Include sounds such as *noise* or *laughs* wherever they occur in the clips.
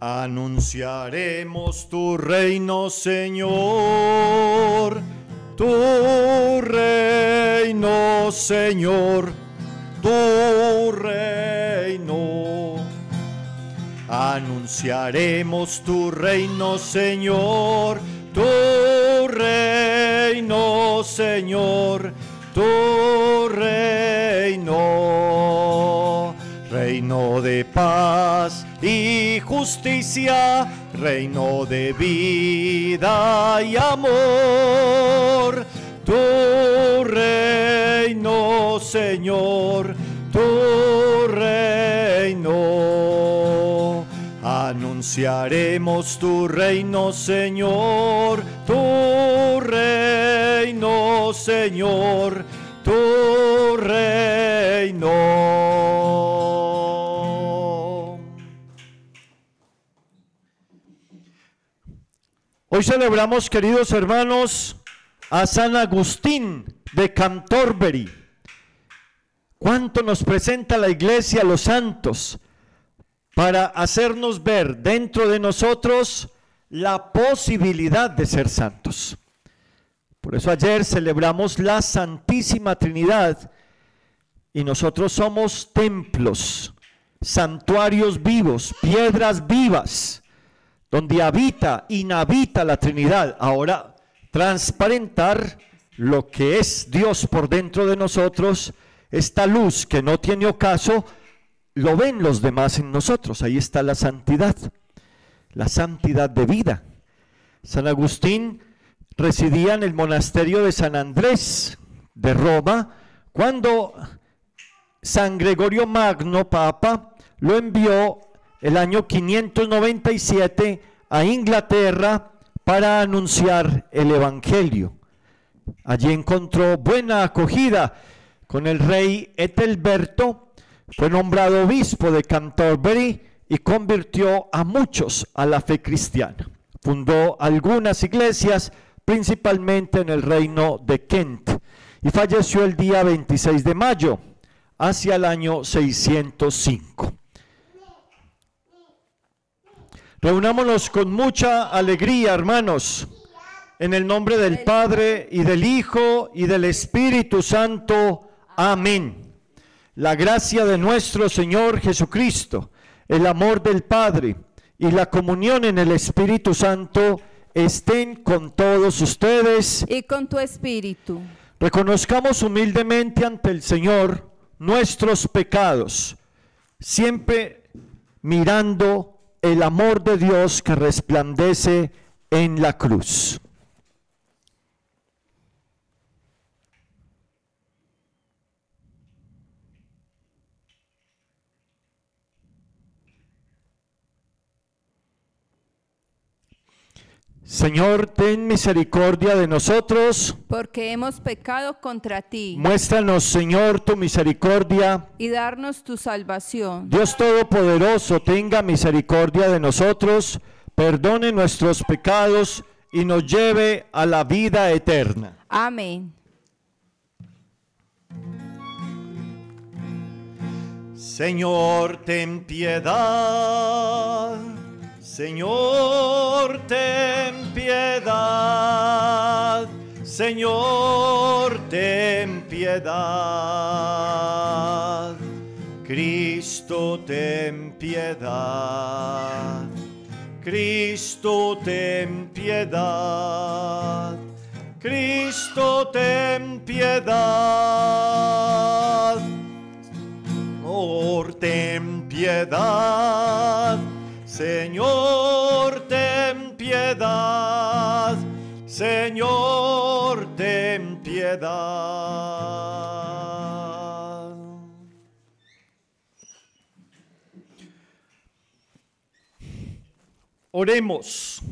Anunciaremos tu reino, Señor, tu reino, Señor, tu reino. Anunciaremos tu reino, Señor, tu reino, Señor, tu reino. Reino de paz y justicia, reino de vida y amor. Tu reino, Señor, tu reino. Anunciaremos tu reino, Señor, tu reino, Señor, tu reino. Hoy celebramos, queridos hermanos, a San Agustín de Canterbury. ¿Cuánto nos presenta la iglesia los santos para hacernos ver dentro de nosotros la posibilidad de ser santos? Por eso ayer celebramos la Santísima Trinidad y nosotros somos templos, santuarios vivos, piedras vivas, donde habita, inhabita la Trinidad. Ahora, transparentar lo que es Dios por dentro de nosotros, esta luz que no tiene ocaso, lo ven los demás en nosotros. Ahí está la santidad, la santidad de vida. San Agustín residía en el monasterio de San Andrés de Roma cuando San Gregorio Magno, Papa, lo envió el año 597 a Inglaterra para anunciar el Evangelio. Allí encontró buena acogida con el rey Etelberto, fue nombrado obispo de Canterbury y convirtió a muchos a la fe cristiana. Fundó algunas iglesias, principalmente en el reino de Kent, y falleció el día 26 de mayo, hacia el año 605. Reunámonos con mucha alegría, hermanos, en el nombre del Padre y del Hijo y del Espíritu Santo. Amén. La gracia de nuestro Señor Jesucristo, el amor del Padre y la comunión en el Espíritu Santo estén con todos ustedes. y con tu espíritu. Reconozcamos humildemente ante el Señor nuestros pecados, siempre mirando el amor de Dios que resplandece en la cruz. Señor, ten misericordia de nosotros. Porque hemos pecado contra ti. Muéstranos, Señor, tu misericordia. Y darnos tu salvación. Dios Todopoderoso, tenga misericordia de nosotros, perdone nuestros pecados y nos lleve a la vida eterna. Amén. Señor, ten piedad. Señor, ten piedad. Señor, ten piedad. Cristo, ten piedad. Cristo, ten piedad. Cristo, ten piedad. Señor, ten piedad. Señor, ten piedad. Señor, ten piedad. Oremos.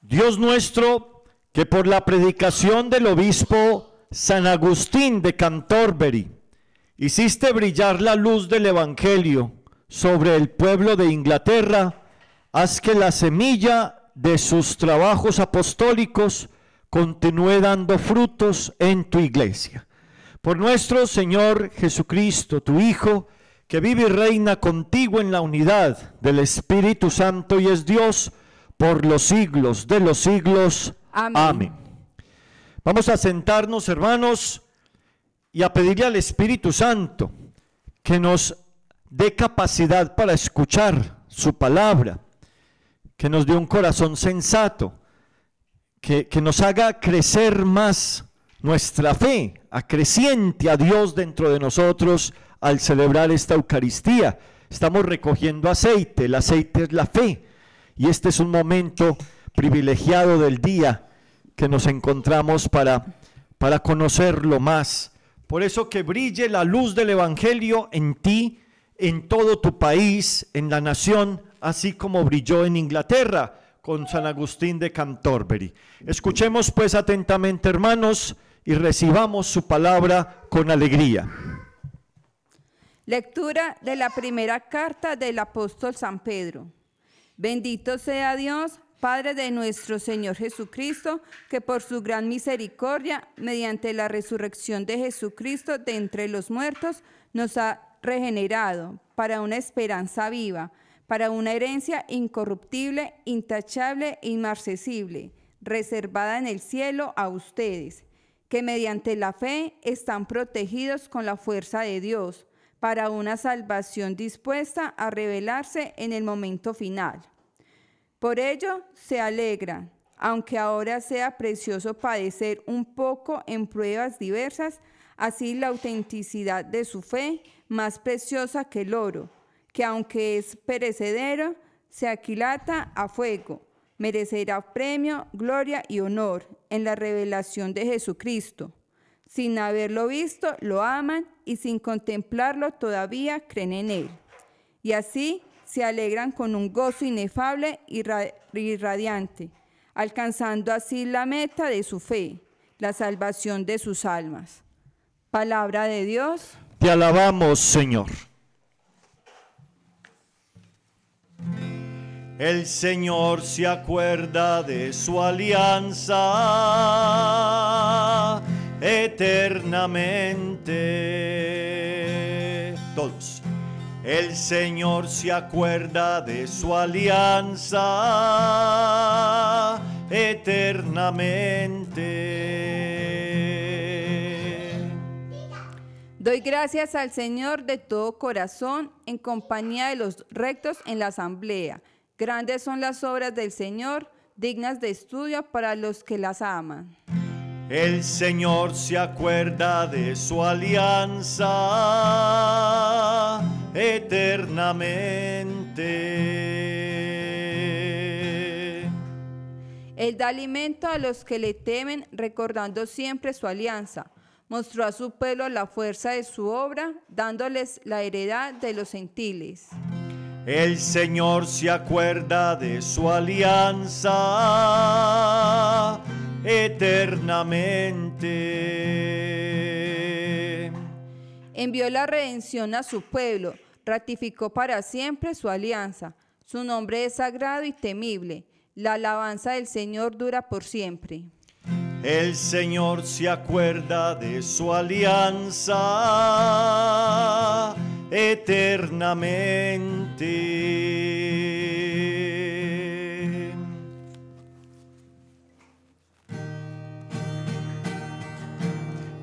Dios nuestro, que por la predicación del obispo San Agustín de Canterbury hiciste brillar la luz del Evangelio sobre el pueblo de Inglaterra, haz que la semilla de sus trabajos apostólicos continúe dando frutos en tu iglesia. Por nuestro Señor Jesucristo, tu Hijo, que vive y reina contigo en la unidad del Espíritu Santo y es Dios por los siglos de los siglos. Amén. Amén. Vamos a sentarnos, hermanos, y a pedirle al Espíritu Santo que nos dé capacidad para escuchar su palabra, que nos dé un corazón sensato, que, que nos haga crecer más nuestra fe, acreciente a Dios dentro de nosotros al celebrar esta Eucaristía. Estamos recogiendo aceite, el aceite es la fe, y este es un momento privilegiado del día que nos encontramos para, para conocerlo más. Por eso que brille la luz del Evangelio en ti, en todo tu país, en la nación, así como brilló en Inglaterra con San Agustín de Canterbury. Escuchemos pues atentamente, hermanos, y recibamos su palabra con alegría. Lectura de la primera carta del apóstol San Pedro. Bendito sea Dios, Padre de nuestro Señor Jesucristo, que por su gran misericordia, mediante la resurrección de Jesucristo de entre los muertos, nos ha regenerado para una esperanza viva, para una herencia incorruptible, intachable e inmarcesible, reservada en el cielo a ustedes, que mediante la fe están protegidos con la fuerza de Dios para una salvación dispuesta a revelarse en el momento final. Por ello se alegra, aunque ahora sea precioso padecer un poco en pruebas diversas, así la autenticidad de su fe, más preciosa que el oro, que aunque es perecedero, se aquilata a fuego, merecerá premio, gloria y honor en la revelación de Jesucristo. Sin haberlo visto, lo aman y sin contemplarlo todavía creen en él. Y así se alegran con un gozo inefable y ra- y radiante, alcanzando así la meta de su fe, la salvación de sus almas. Palabra de Dios. Te alabamos, Señor. El Señor se acuerda de su alianza eternamente. Todos. El Señor se acuerda de su alianza eternamente. Doy gracias al Señor de todo corazón en compañía de los rectos en la asamblea. Grandes son las obras del Señor, dignas de estudio para los que las aman. El Señor se acuerda de su alianza eternamente. Él da alimento a los que le temen, recordando siempre su alianza. Mostró a su pueblo la fuerza de su obra, dándoles la heredad de los gentiles. El Señor se acuerda de su alianza eternamente. Envió la redención a su pueblo, ratificó para siempre su alianza. Su nombre es sagrado y temible. La alabanza del Señor dura por siempre. El Señor se acuerda de su alianza eternamente.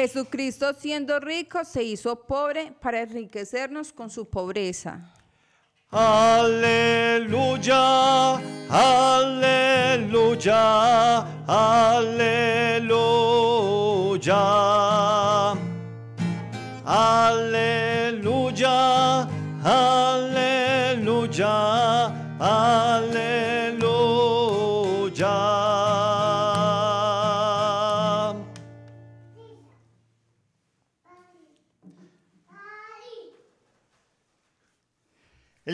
Jesucristo siendo rico se hizo pobre para enriquecernos con su pobreza. Aleluya, aleluya, aleluya.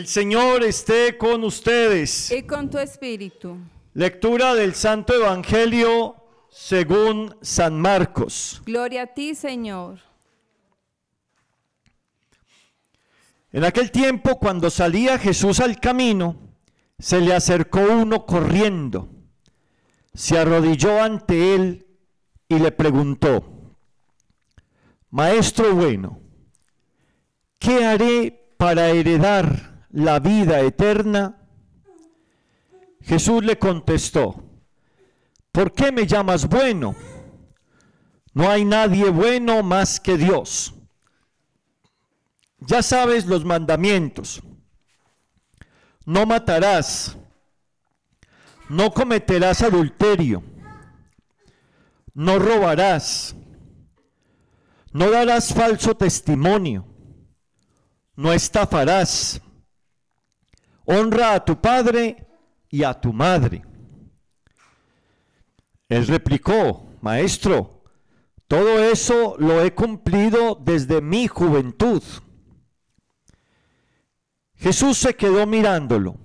El Señor esté con ustedes. y con tu espíritu. Lectura del Santo Evangelio según San Marcos. Gloria a ti, Señor. En aquel tiempo, cuando salía Jesús al camino, se le acercó uno corriendo, se arrodilló ante él y le preguntó, Maestro bueno, ¿qué haré para heredar la vida eterna? Jesús le contestó, ¿por qué me llamas bueno? No hay nadie bueno más que Dios. Ya sabes los mandamientos. No matarás. No cometerás adulterio. No robarás. No darás falso testimonio. No estafarás. Honra a tu padre y a tu madre. Él replicó, Maestro, todo eso lo he cumplido desde mi juventud. Jesús se quedó mirándolo,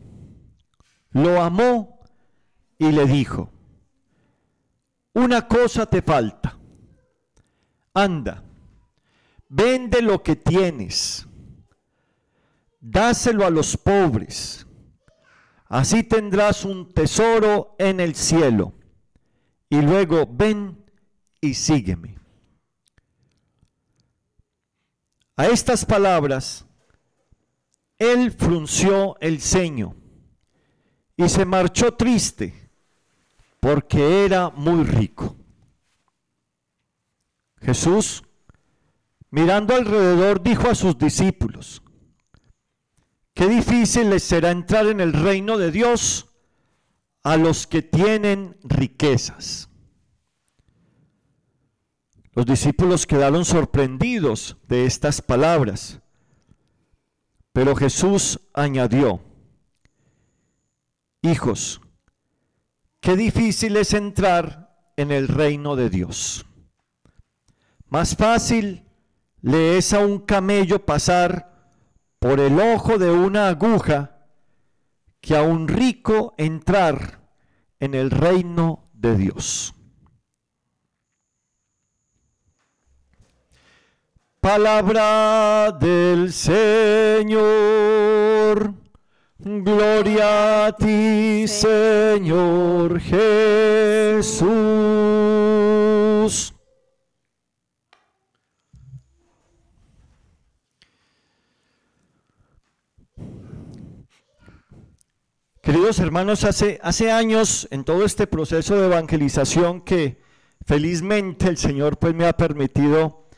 lo amó y le dijo, una cosa te falta, anda, vende lo que tienes, dáselo a los pobres, así tendrás un tesoro en el cielo, y luego ven y sígueme. A estas palabras, él frunció el ceño y se marchó triste porque era muy rico. Jesús, mirando alrededor, dijo a sus discípulos, qué difícil les será entrar en el reino de Dios a los que tienen riquezas. Los discípulos quedaron sorprendidos de estas palabras. Pero Jesús añadió, hijos, qué difícil es entrar en el reino de Dios. Más fácil le es a un camello pasar por el ojo de una aguja que a un rico entrar en el reino de Dios. Palabra del Señor. Gloria a ti, Señor Jesús. Queridos hermanos, hace, hace años en todo este proceso de evangelización que felizmente el Señor pues me ha permitido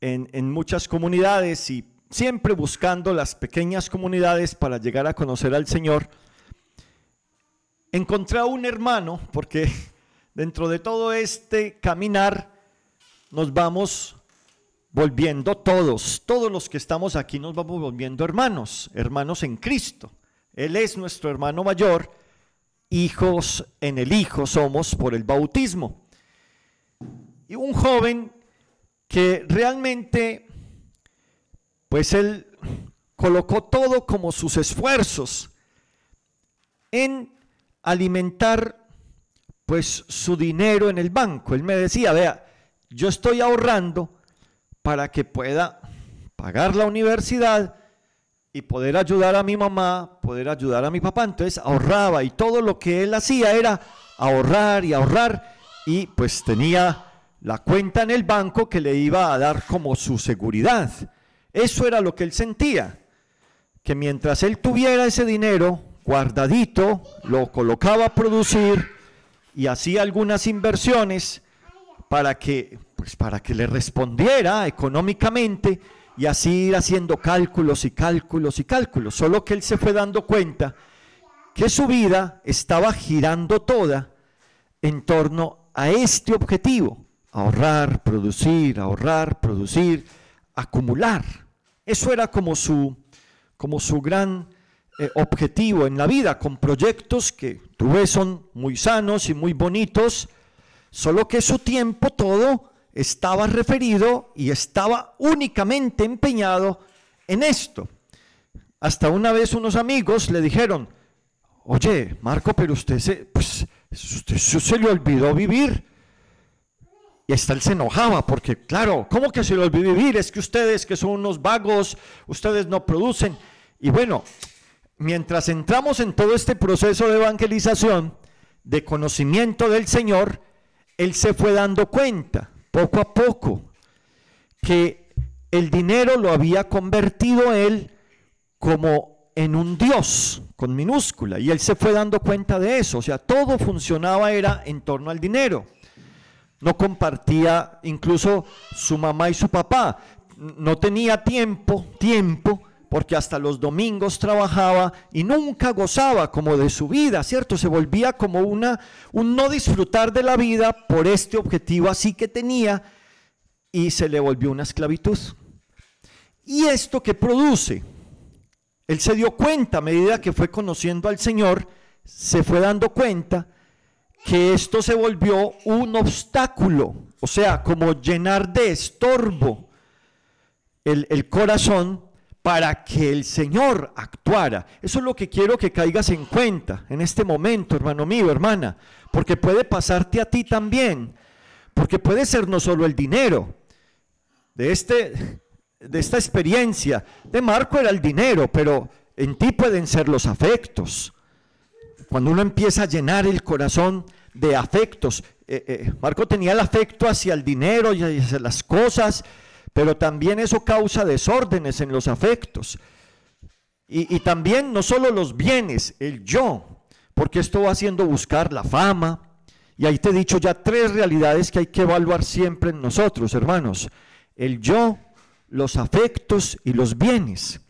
en, en muchas comunidades y siempre buscando las pequeñas comunidades para llegar a conocer al Señor, encontré a un hermano, porque *laughs* dentro de todo este caminar nos vamos volviendo todos, todos los que estamos aquí nos vamos volviendo hermanos, hermanos en Cristo. Él es nuestro hermano mayor, hijos en el Hijo somos por el bautismo. Y un joven que realmente, pues él colocó todo como sus esfuerzos en alimentar pues su dinero en el banco. Él me decía, vea, yo estoy ahorrando para que pueda pagar la universidad y poder ayudar a mi mamá, poder ayudar a mi papá. Entonces ahorraba y todo lo que él hacía era ahorrar y ahorrar y pues tenía la cuenta en el banco que le iba a dar como su seguridad. Eso era lo que él sentía, que mientras él tuviera ese dinero guardadito, lo colocaba a producir y hacía algunas inversiones para que, pues para que le respondiera económicamente y así ir haciendo cálculos y cálculos y cálculos. Solo que él se fue dando cuenta que su vida estaba girando toda en torno a este objetivo, ahorrar, producir, ahorrar, producir, acumular. Eso era como su, como su gran eh, objetivo en la vida, con proyectos que tú ves son muy sanos y muy bonitos, solo que su tiempo todo estaba referido y estaba únicamente empeñado en esto. hasta una vez unos amigos le dijeron, oye, Marco, pero usted se, pues, se le olvidó vivir. Y hasta él se enojaba porque, claro, ¿cómo que se le olvidó vivir? Es que ustedes que son unos vagos, ustedes no producen. Y bueno, mientras entramos en todo este proceso de evangelización, de conocimiento del Señor, él se fue dando cuenta, poco a poco, que el dinero lo había convertido él como en un Dios con minúscula. Y él se fue dando cuenta de eso. O sea, todo funcionaba era en torno al dinero. No compartía incluso su mamá y su papá. No tenía tiempo, tiempo, porque hasta los domingos trabajaba y nunca gozaba como de su vida, ¿cierto? Se volvía como una, un no disfrutar de la vida por este objetivo así que tenía y se le volvió una esclavitud. ¿Y esto que produce? Él se dio cuenta a medida que fue conociendo al Señor, se fue dando cuenta que esto se volvió un obstáculo, o sea, como llenar de estorbo el, el, corazón para que el Señor actuara. Eso es lo que quiero que caigas en cuenta en este momento, hermano mío, hermana, porque puede pasarte a ti también, porque puede ser no solo el dinero, de este de esta experiencia de Marco era el dinero, pero en ti pueden ser los afectos. Cuando uno empieza a llenar el corazón de afectos, eh, eh, Marco tenía el afecto hacia el dinero y hacia las cosas, pero también eso causa desórdenes en los afectos. Y, y también no solo los bienes, el yo, porque esto va haciendo buscar la fama. Y ahí te he dicho ya tres realidades que hay que evaluar siempre en nosotros, hermanos. El yo, los afectos y los bienes.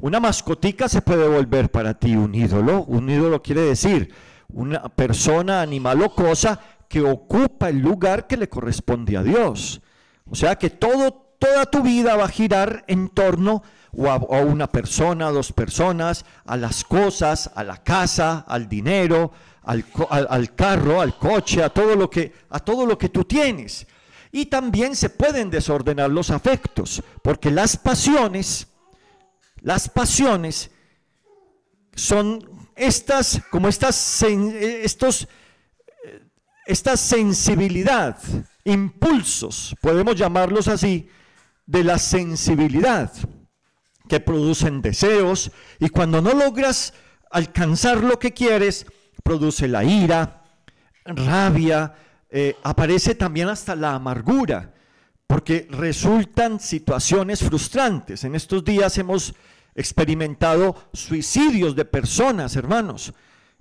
Una mascotica se puede volver para ti un ídolo. Un ídolo quiere decir una persona, animal o cosa que ocupa el lugar que le corresponde a Dios. O sea que todo, toda tu vida va a girar en torno a, una persona, a dos personas, a las cosas, a la casa, al dinero, al, al, al carro, al coche, a todo lo que, a todo lo que tú tienes. Y también se pueden desordenar los afectos, porque las pasiones, las pasiones son estas, como estas, estos, esta sensibilidad, impulsos, podemos llamarlos así, de la sensibilidad que producen deseos y cuando no logras alcanzar lo que quieres, produce la ira, rabia, eh, aparece también hasta la amargura, porque resultan situaciones frustrantes. En estos días hemos experimentado suicidios de personas, hermanos,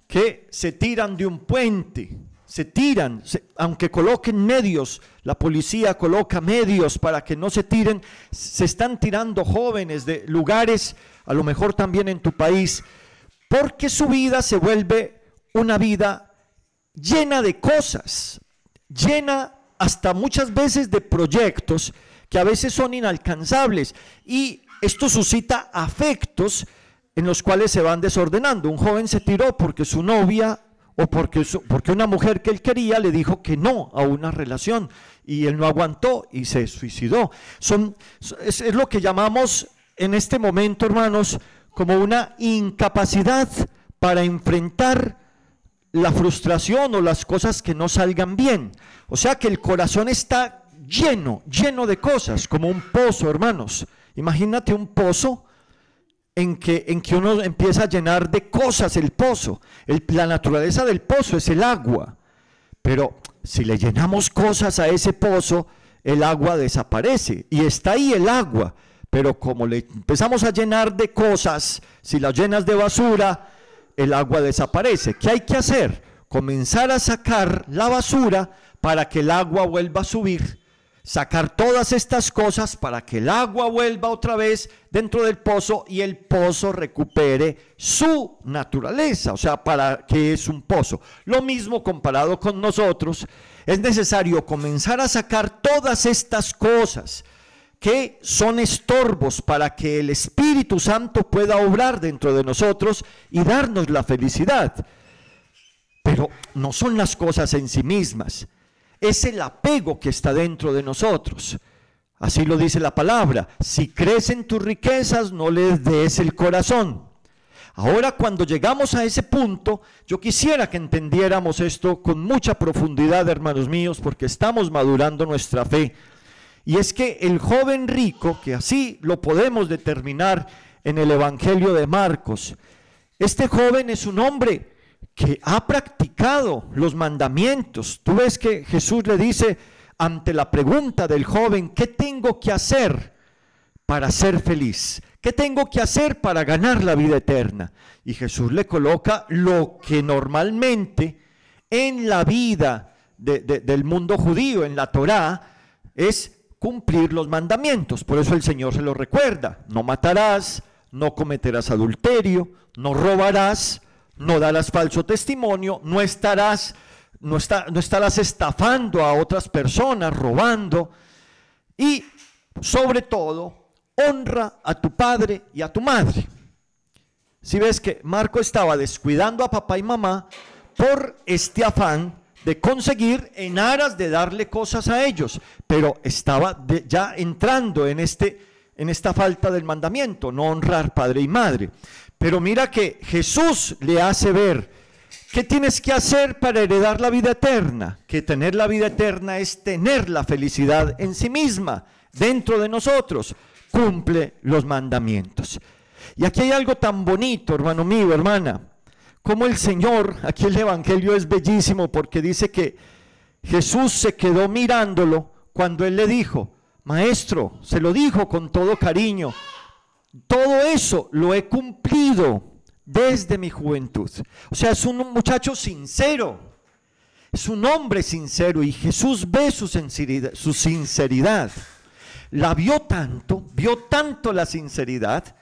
que se tiran de un puente, se tiran, aunque coloquen medios, la policía coloca medios para que no se tiren, se están tirando jóvenes de lugares, a lo mejor también en tu país, porque su vida se vuelve una vida llena de cosas, llena hasta muchas veces de proyectos que a veces son inalcanzables y esto suscita afectos en los cuales se van desordenando. Un joven se tiró porque su novia o porque, porque una mujer que él quería le dijo que no a una relación y él no aguantó y se suicidó. Son, es, es lo que llamamos en este momento, hermanos, como una incapacidad para enfrentar la frustración o las cosas que no salgan bien. O sea que el corazón está lleno, lleno de cosas, como un pozo, hermanos. Imagínate un pozo en que, en que uno empieza a llenar de cosas el pozo. la naturaleza del pozo es el agua. Pero si le llenamos cosas a ese pozo, el agua desaparece. Y está ahí el agua. Pero como le empezamos a llenar de cosas, si la llenas de basura, el agua desaparece. ¿Qué hay que hacer? Comenzar a sacar la basura para que el agua vuelva a subir, sacar todas estas cosas para que el agua vuelva otra vez dentro del pozo y el pozo recupere su naturaleza, o sea, para que es un pozo. Lo mismo comparado con nosotros, es necesario comenzar a sacar todas estas cosas que son estorbos para que el Espíritu Santo pueda obrar dentro de nosotros y darnos la felicidad. Pero no son las cosas en sí mismas, es el apego que está dentro de nosotros. Así lo dice la palabra. Si crecen tus riquezas, no les des el corazón. Ahora cuando llegamos a ese punto, yo quisiera que entendiéramos esto con mucha profundidad, hermanos míos, porque estamos madurando nuestra fe. Y es que el joven rico, que así lo podemos determinar en el Evangelio de Marcos, este joven es un hombre que ha practicado los mandamientos. Tú ves que Jesús le dice ante la pregunta del joven, ¿qué tengo que hacer para ser feliz? ¿Qué tengo que hacer para ganar la vida eterna? Y Jesús le coloca lo que normalmente en la vida del mundo judío, en la Torá, es cumplir los mandamientos. Por eso el Señor se lo recuerda. No matarás, no cometerás adulterio, no robarás, no darás falso testimonio, no estarás, no, no estarás estafando a otras personas, robando. Y sobre todo, honra a tu padre y a tu madre. Si ves que Marco estaba descuidando a papá y mamá por este afán de conseguir en aras de darle cosas a ellos, pero estaba ya entrando en, este, en esta falta del mandamiento, no honrar padre y madre. Pero mira que Jesús le hace ver, ¿qué tienes que hacer para heredar la vida eterna? Que tener la vida eterna es tener la felicidad en sí misma, dentro de nosotros. Cumple los mandamientos. Y aquí hay algo tan bonito, hermano mío, hermana, como el Señor, aquí el Evangelio es bellísimo porque dice que Jesús se quedó mirándolo cuando él le dijo, maestro, se lo dijo con todo cariño, todo eso lo he cumplido desde mi juventud. O sea, es un muchacho sincero, es un hombre sincero y Jesús ve su sinceridad, su sinceridad. La vio tanto, vio tanto la sinceridad,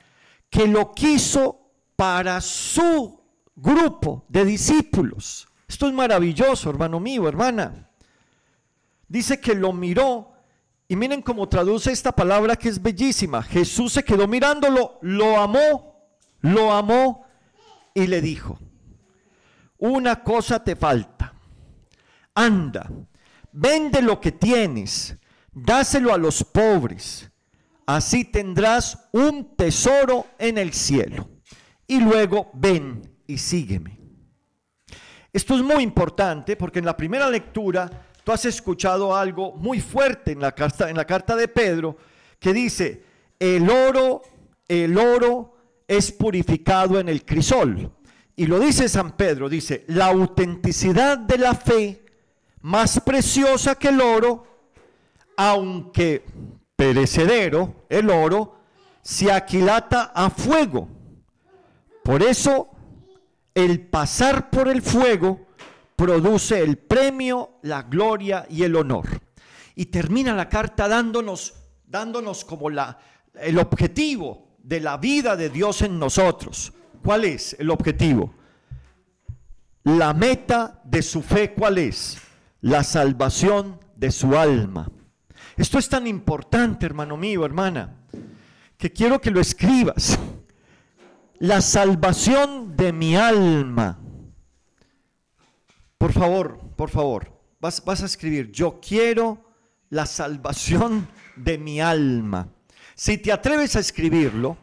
que lo quiso para su grupo de discípulos. Esto es maravilloso, hermano mío, hermana. Dice que lo miró y miren cómo traduce esta palabra que es bellísima. Jesús se quedó mirándolo, lo amó, lo amó y le dijo, una cosa te falta. Anda, vende lo que tienes, dáselo a los pobres. Así tendrás un tesoro en el cielo. Y luego ven y sígueme. Esto es muy importante porque en la primera lectura Tú has escuchado algo muy fuerte en la carta, en la carta de Pedro que dice, el oro, el oro es purificado en el crisol. Y lo dice San Pedro, dice, la autenticidad de la fe, más preciosa que el oro, aunque perecedero, el oro, se aquilata a fuego. Por eso, el pasar por el fuego produce el premio, la gloria y el honor. Y termina la carta dándonos, dándonos como la, el objetivo de la vida de Dios en nosotros. ¿Cuál es el objetivo? La meta de su fe, ¿cuál es? La salvación de su alma. Esto es tan importante, hermano mío, hermana, que quiero que lo escribas. La salvación de mi alma. Por favor, por favor, vas, vas a escribir, yo quiero la salvación de mi alma. Si te atreves a escribirlo,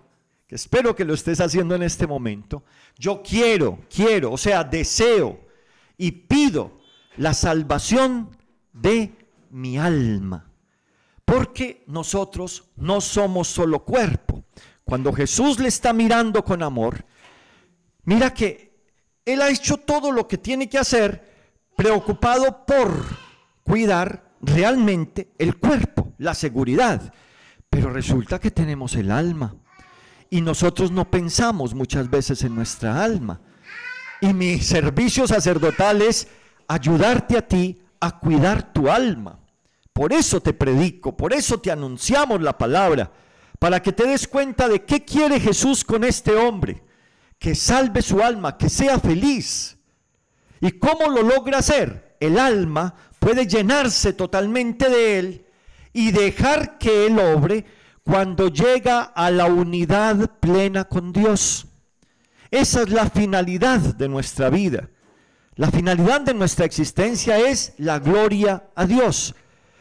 que espero que lo estés haciendo en este momento, yo quiero, quiero, o sea, deseo y pido la salvación de mi alma. Porque nosotros no somos solo cuerpo. Cuando Jesús le está mirando con amor, mira que Él ha hecho todo lo que tiene que hacer preocupado por cuidar realmente el cuerpo, la seguridad. Pero resulta que tenemos el alma y nosotros no pensamos muchas veces en nuestra alma. Y mi servicio sacerdotal es ayudarte a ti a cuidar tu alma. Por eso te predico, por eso te anunciamos la palabra, para que te des cuenta de qué quiere Jesús con este hombre, que salve su alma, que sea feliz. ¿Y cómo lo logra hacer? El alma puede llenarse totalmente de él y dejar que él obre cuando llega a la unidad plena con Dios. Esa es la finalidad de nuestra vida. La finalidad de nuestra existencia es la gloria a Dios.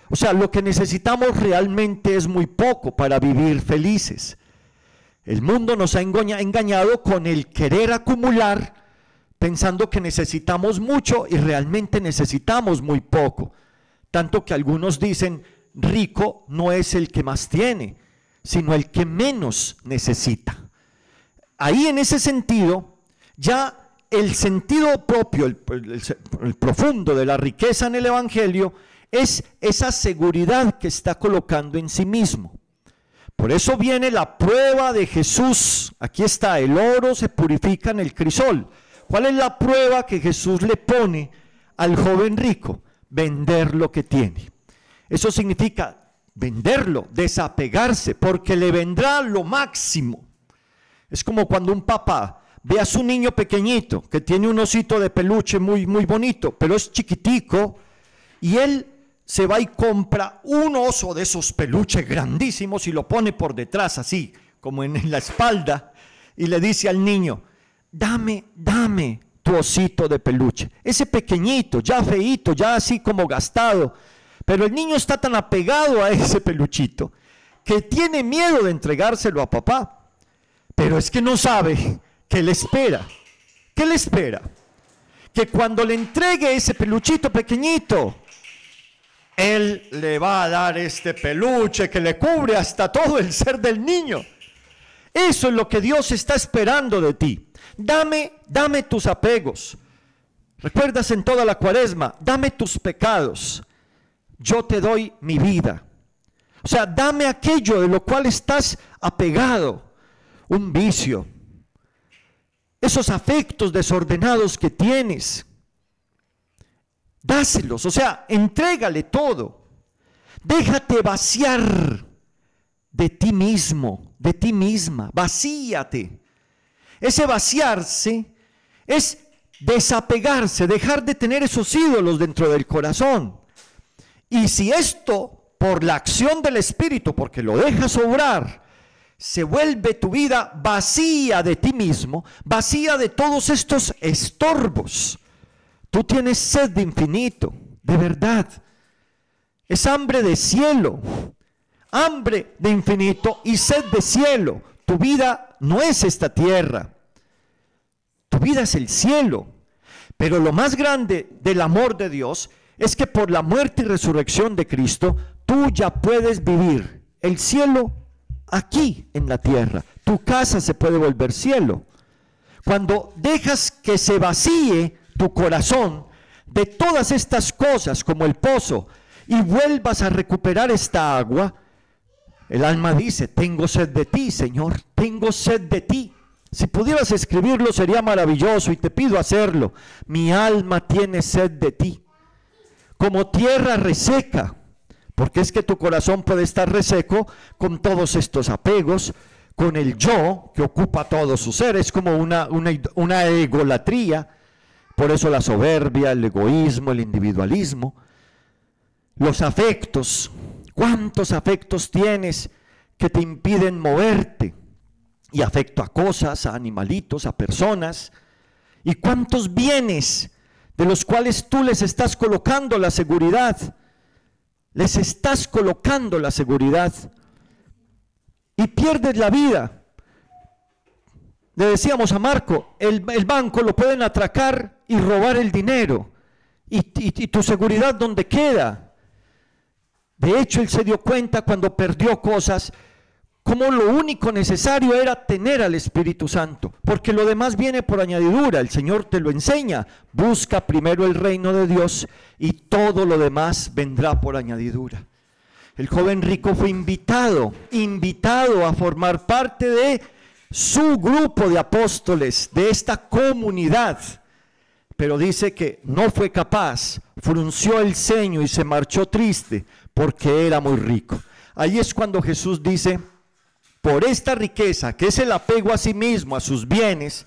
O sea, lo que necesitamos realmente es muy poco para vivir felices. El mundo nos ha engañado con el querer acumular, pensando que necesitamos mucho y realmente necesitamos muy poco. Tanto que algunos dicen, rico no es el que más tiene, sino el que menos necesita. Ahí en ese sentido, ya el sentido propio, el, profundo de la riqueza en el Evangelio, es esa seguridad que está colocando en sí mismo. Por eso viene la prueba de Jesús. Aquí está, el oro se purifica en el crisol. ¿Cuál es la prueba que Jesús le pone al joven rico? Vender lo que tiene. Eso significa venderlo, desapegarse, porque le vendrá lo máximo. Es como cuando un papá ve a su niño pequeñito que tiene un osito de peluche muy, muy bonito, pero es chiquitico, y él se va y compra un oso de esos peluches grandísimos y lo pone por detrás, así, como en la espalda, y le dice al niño, dame, dame tu osito de peluche. Ese pequeñito, ya feito, ya así como gastado, pero el niño está tan apegado a ese peluchito que tiene miedo de entregárselo a papá, pero es que no sabe qué le espera. ¿Qué le espera? Que cuando le entregue ese peluchito pequeñito, él le va a dar este peluche que le cubre hasta todo el ser del niño. Eso es lo que Dios está esperando de ti. Dame, dame tus apegos. Recuerdas en toda la cuaresma, dame tus pecados. Yo te doy mi vida. O sea, dame aquello de lo cual estás apegado. Un vicio. Esos afectos desordenados que tienes dáselos, o sea, entrégale todo. Déjate vaciar de ti mismo, de ti misma, vacíate. Ese vaciarse es desapegarse, dejar de tener esos ídolos dentro del corazón. Y si esto, por la acción del Espíritu, porque lo dejas obrar, se vuelve tu vida vacía de ti mismo, vacía de todos estos estorbos, Tú tienes sed de infinito, de verdad. Es hambre de cielo, hambre de infinito y sed de cielo. Tu vida no es esta tierra. Tu vida es el cielo. Pero lo más grande del amor de Dios es que por la muerte y resurrección de Cristo, tú ya puedes vivir el cielo aquí en la tierra. Tu casa se puede volver cielo. Cuando dejas que se vacíe tu corazón de todas estas cosas como el pozo y vuelvas a recuperar esta agua, el alma dice, tengo sed de ti, Señor, tengo sed de ti. Si pudieras escribirlo sería maravilloso y te pido hacerlo. Mi alma tiene sed de ti. Como tierra reseca, porque es que tu corazón puede estar reseco con todos estos apegos, con el yo que ocupa todo su ser, es como una, una, una egolatría por eso la soberbia, el egoísmo, el individualismo, los afectos. ¿Cuántos afectos tienes que te impiden moverte? Y afecto a cosas, a animalitos, a personas. ¿Y cuántos bienes de los cuales tú les estás colocando la seguridad? Les estás colocando la seguridad y pierdes la vida. Le decíamos a Marco, el, banco lo pueden atracar y robar el dinero. ¿Y, tu seguridad dónde queda? De hecho, él se dio cuenta cuando perdió cosas, como lo único necesario era tener al Espíritu Santo, porque lo demás viene por añadidura, el Señor te lo enseña, busca primero el reino de Dios y todo lo demás vendrá por añadidura. El joven rico fue invitado, invitado a formar parte de su grupo de apóstoles, de esta comunidad, pero dice que no fue capaz, frunció el ceño y se marchó triste porque era muy rico. Ahí es cuando Jesús dice, por esta riqueza, que es el apego a sí mismo, a sus bienes,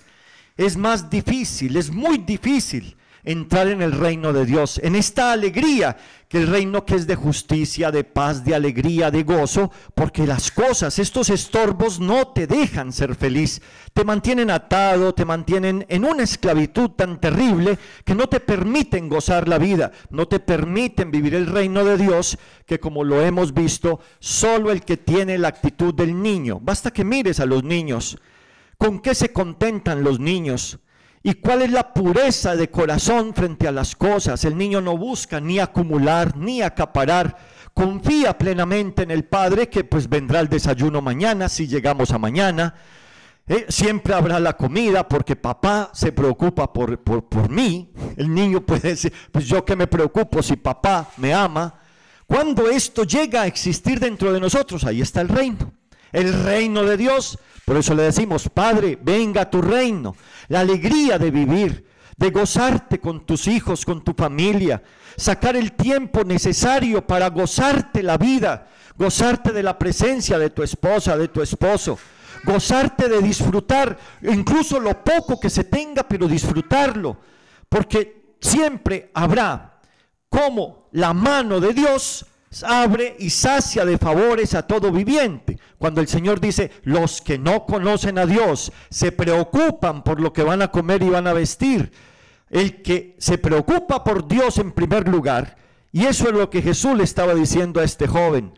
es más difícil, es muy difícil entrar en el reino de Dios, en esta alegría, que el reino que es de justicia, de paz, de alegría, de gozo, porque las cosas, estos estorbos no te dejan ser feliz, te mantienen atado, te mantienen en una esclavitud tan terrible que no te permiten gozar la vida, no te permiten vivir el reino de Dios, que como lo hemos visto, solo el que tiene la actitud del niño, basta que mires a los niños, ¿con qué se contentan los niños? ¿Y cuál es la pureza de corazón frente a las cosas? El niño no busca ni acumular ni acaparar. Confía plenamente en el Padre que pues vendrá el desayuno mañana si llegamos a mañana. Eh, siempre habrá la comida porque papá se preocupa por, por, por mí. El niño puede decir, pues yo que me preocupo si papá me ama. Cuando esto llega a existir dentro de nosotros, ahí está el reino. El reino de Dios por eso le decimos, Padre, venga a tu reino. La alegría de vivir, de gozarte con tus hijos, con tu familia, sacar el tiempo necesario para gozarte la vida, gozarte de la presencia de tu esposa, de tu esposo, gozarte de disfrutar incluso lo poco que se tenga, pero disfrutarlo, porque siempre habrá como la mano de Dios abre y sacia de favores a todo viviente. Cuando el Señor dice, los que no conocen a Dios se preocupan por lo que van a comer y van a vestir. El que se preocupa por Dios en primer lugar, y eso es lo que Jesús le estaba diciendo a este joven,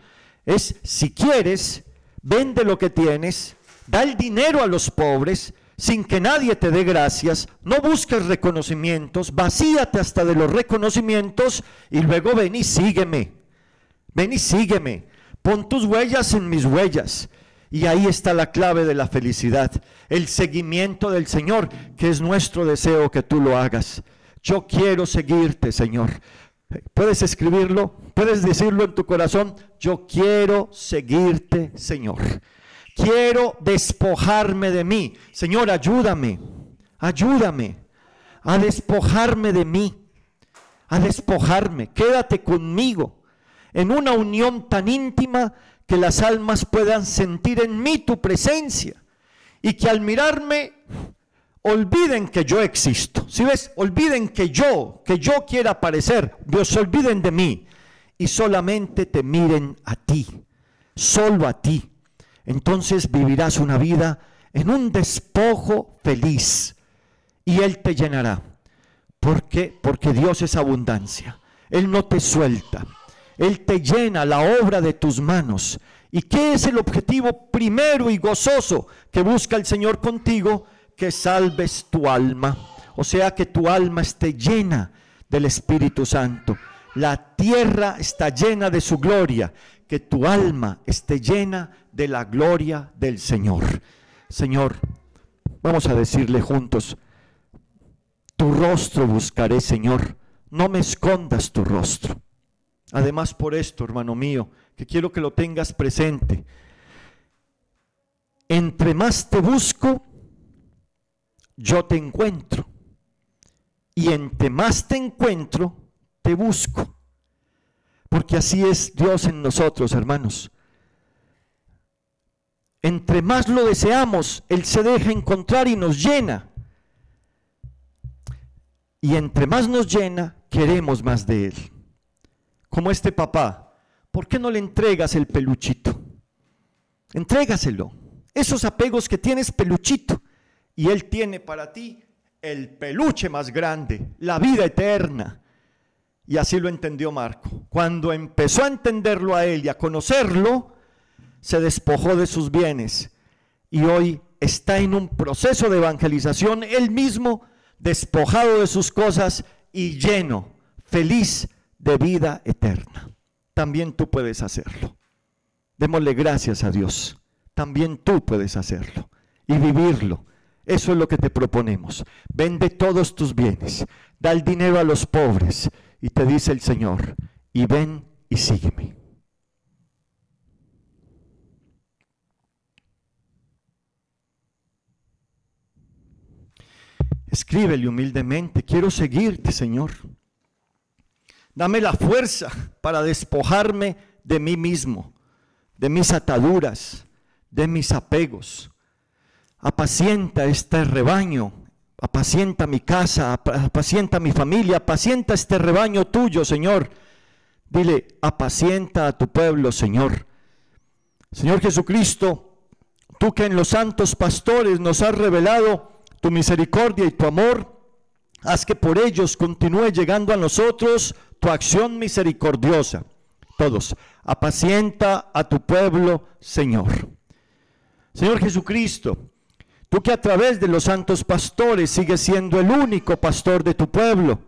es si quieres, vende lo que tienes, da el dinero a los pobres, sin que nadie te dé gracias, no busques reconocimientos, vacíate hasta de los reconocimientos y luego ven y sígueme. Ven y sígueme. Pon tus huellas en mis huellas. Y ahí está la clave de la felicidad, el seguimiento del Señor, que es nuestro deseo que tú lo hagas. Yo quiero seguirte, Señor. ¿Puedes escribirlo? ¿Puedes decirlo en tu corazón? Yo quiero seguirte, Señor. Quiero despojarme de mí. Señor, ayúdame. Ayúdame a despojarme de mí. A despojarme. Quédate conmigo en una unión tan íntima que las almas puedan sentir en mí tu presencia y que al mirarme olviden que yo existo. Si ves, olviden que yo, que yo quiera aparecer, Dios olviden de mí y solamente te miren a ti, solo a ti. Entonces vivirás una vida en un despojo feliz y Él te llenará. ¿Por qué? Porque Dios es abundancia. Él no te suelta. Él te llena la obra de tus manos. ¿Y qué es el objetivo primero y gozoso que busca el Señor contigo? Que salves tu alma. O sea, que tu alma esté llena del Espíritu Santo. La tierra está llena de su gloria. Que tu alma esté llena de la gloria del Señor. Señor, vamos a decirle juntos, tu rostro buscaré, Señor. No me escondas tu rostro. Además por esto, hermano mío, que quiero que lo tengas presente. Entre más te busco, yo te encuentro. Y entre más te encuentro, te busco. Porque así es Dios en nosotros, hermanos. Entre más lo deseamos, Él se deja encontrar y nos llena. Y entre más nos llena, queremos más de Él como este papá, ¿por qué no le entregas el peluchito? Entrégaselo. Esos apegos que tienes peluchito y él tiene para ti el peluche más grande, la vida eterna. Y así lo entendió Marco. Cuando empezó a entenderlo a él y a conocerlo, se despojó de sus bienes y hoy está en un proceso de evangelización él mismo, despojado de sus cosas y lleno, feliz de vida eterna. También tú puedes hacerlo. Démosle gracias a Dios. También tú puedes hacerlo y vivirlo. Eso es lo que te proponemos. Vende todos tus bienes, da el dinero a los pobres y te dice el Señor, y ven y sígueme. Escríbele humildemente, quiero seguirte, Señor. Dame la fuerza para despojarme de mí mismo, de mis ataduras, de mis apegos. Apacienta este rebaño Apacienta mi casa, apacienta mi familia, apacienta este rebaño tuyo, Señor. Dile, apacienta a tu pueblo, Señor. Señor Jesucristo, tú que en los santos pastores nos has revelado tu misericordia y tu amor, haz que por ellos continúe llegando a nosotros tu acción misericordiosa. Todos, apacienta a tu pueblo, Señor. Señor Jesucristo, tú que a través de los santos pastores sigues siendo el único pastor de tu pueblo,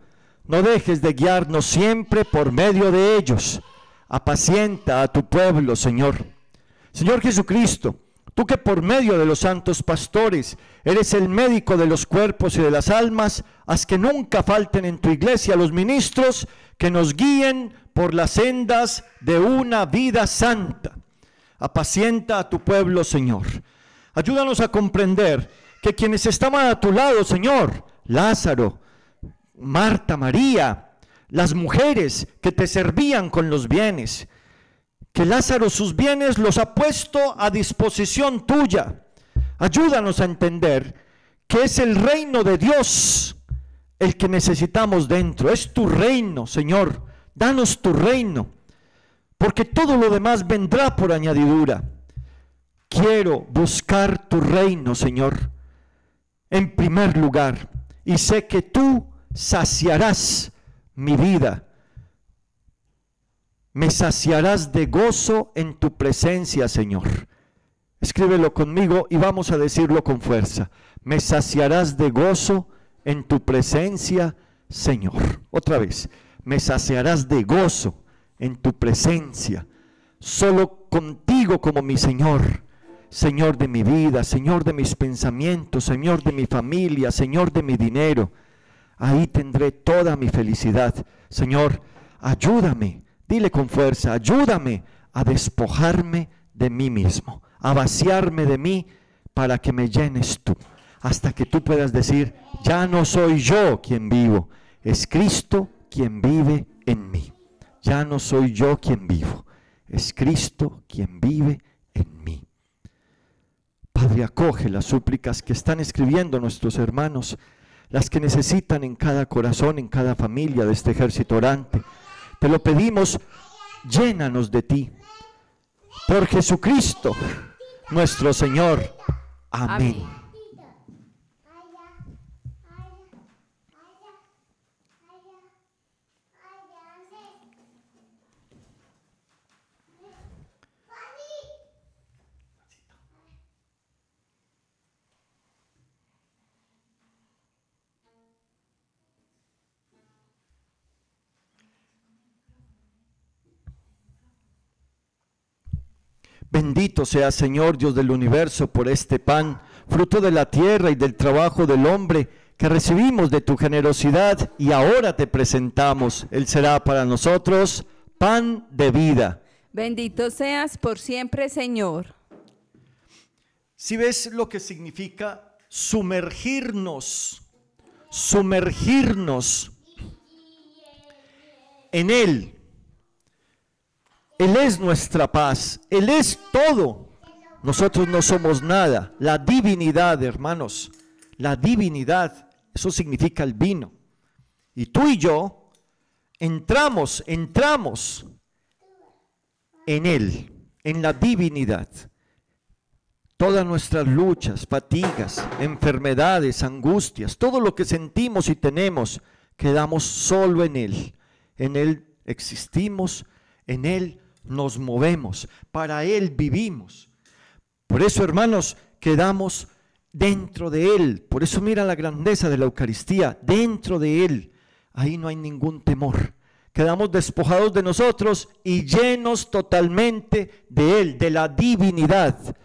no dejes de guiarnos siempre por medio de ellos. Apacienta a tu pueblo, Señor. Señor Jesucristo, tú que por medio de los santos pastores eres el médico de los cuerpos y de las almas, haz que nunca falten en tu iglesia los ministros que nos guíen por las sendas de una vida santa. Apacienta a tu pueblo, Señor. Ayúdanos a comprender que quienes estaban a tu lado, Señor, Lázaro, Marta, María, las mujeres que te servían con los bienes, que Lázaro sus bienes los ha puesto a disposición tuya. Ayúdanos a entender que es el reino de Dios el que necesitamos dentro. Es tu reino, Señor. Danos tu reino, porque todo lo demás vendrá por añadidura. Quiero buscar tu reino, Señor, en primer lugar, y sé que tú saciarás mi vida. Me saciarás de gozo en tu presencia, Señor. Escríbelo conmigo y vamos a decirlo con fuerza. Me saciarás de gozo en tu presencia, Señor. Otra vez, me saciarás de gozo en tu presencia. Solo contigo como mi Señor. Señor de mi vida, Señor de mis pensamientos, Señor de mi familia, Señor de mi dinero ahí tendré toda mi felicidad. Señor, ayúdame, dile con fuerza, ayúdame a despojarme de mí mismo, a vaciarme de mí para que me llenes tú, hasta que tú puedas decir, ya no soy yo quien vivo, es Cristo quien vive en mí. Ya no soy yo quien vivo, es Cristo quien vive en mí. Padre, acoge las súplicas que están escribiendo nuestros hermanos las que necesitan en cada corazón, en cada familia de este ejército orante. Te lo pedimos, llénanos de ti. Por Jesucristo, nuestro Señor. Amén. Bendito sea Señor Dios del universo por este pan, fruto de la tierra y del trabajo del hombre que recibimos de tu generosidad y ahora te presentamos. Él será para nosotros pan de vida. Bendito seas por siempre, Señor. Si ves lo que significa sumergirnos, sumergirnos en Él, él es nuestra paz, Él es todo. Nosotros no somos nada. La divinidad, hermanos, la divinidad, eso significa el vino. Y tú y yo entramos, entramos en Él, en la divinidad. Todas nuestras luchas, fatigas, enfermedades, angustias, todo lo que sentimos y tenemos, quedamos solo en Él. En Él existimos, en Él nos movemos, para Él vivimos. Por eso, hermanos, quedamos dentro de Él. Por eso mira la grandeza de la Eucaristía, dentro de Él. Ahí no hay ningún temor. Quedamos despojados de nosotros y llenos totalmente de Él, de la divinidad.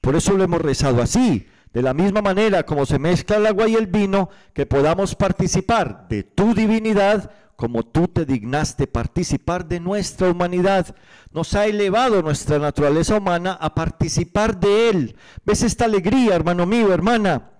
Por eso lo hemos rezado así. De la misma manera como se mezcla el agua y el vino, que podamos participar de tu divinidad como tú te dignaste participar de nuestra humanidad. Nos ha elevado nuestra naturaleza humana a participar de Él. ¿Ves esta alegría, hermano mío, hermana?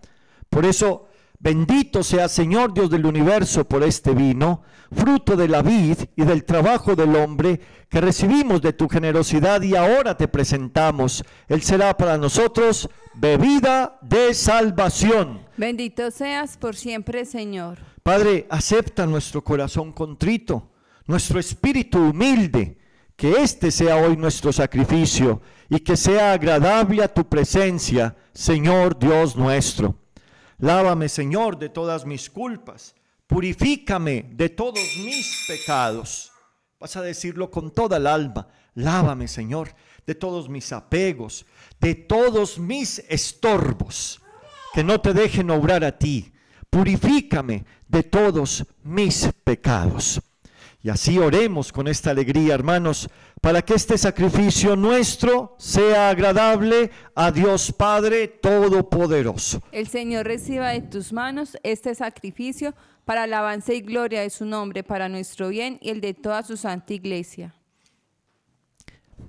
Por eso, bendito sea Señor Dios del universo por este vino, fruto de la vid y del trabajo del hombre que recibimos de tu generosidad y ahora te presentamos. Él será para nosotros bebida de salvación Bendito seas por siempre, Señor. Padre, acepta nuestro corazón contrito, nuestro espíritu humilde, que este sea hoy nuestro sacrificio y que sea agradable a tu presencia, Señor Dios nuestro. Lávame, Señor, de todas mis culpas, purifícame de todos mis pecados. Vas a decirlo con toda el alma. Lávame, Señor, de todos mis apegos, de todos mis estorbos, que no te dejen obrar a ti. Purifícame de todos mis pecados. Y así oremos con esta alegría, hermanos, para que este sacrificio nuestro sea agradable a Dios Padre Todopoderoso. El Señor reciba de tus manos este sacrificio para alabanza y gloria de su nombre, para nuestro bien y el de toda su santa iglesia.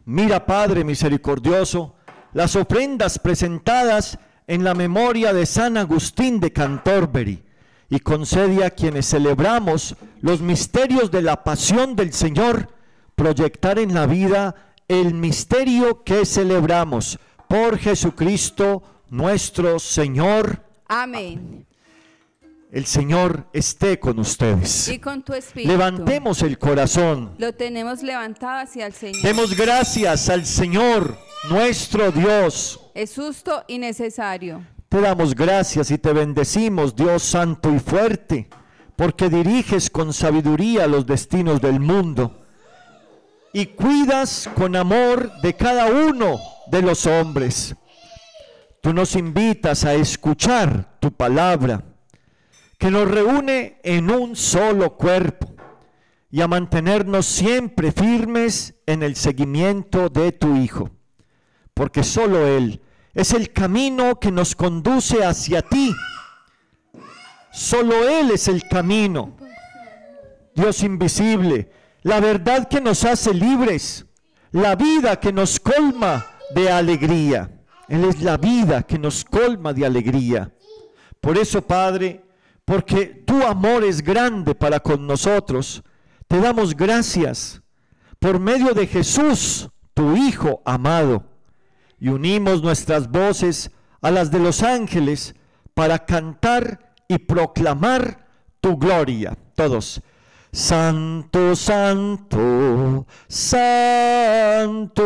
Mira, Padre misericordioso, las ofrendas presentadas en la memoria de San Agustín de Canterbury y concede a quienes celebramos los misterios de la pasión del Señor proyectar en la vida el misterio que celebramos por Jesucristo nuestro Señor. Amén. El Señor esté con ustedes. Y con tu espíritu. Levantemos el corazón. Lo tenemos levantado hacia el Señor. Demos gracias al Señor, nuestro Dios. Es justo y necesario. Te damos gracias y te bendecimos, Dios santo y fuerte, porque diriges con sabiduría los destinos del mundo y cuidas con amor de cada uno de los hombres. Tú nos invitas a escuchar tu palabra, que nos reúne en un solo cuerpo y a mantenernos siempre firmes en el seguimiento de tu Hijo, porque solo Él es el camino que nos conduce hacia ti. Solo Él es el camino, Dios invisible, la verdad que nos hace libres, la vida que nos colma de alegría. Él es la vida que nos colma de alegría. Por eso, Padre, porque tu amor es grande para con nosotros, te damos gracias por medio de Jesús, tu Hijo amado, y unimos nuestras voces a las de los ángeles para cantar y proclamar tu gloria. Todos. Santo, santo, santo